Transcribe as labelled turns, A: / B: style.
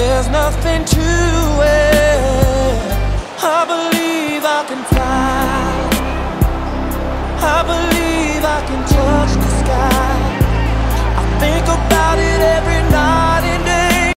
A: There's nothing to.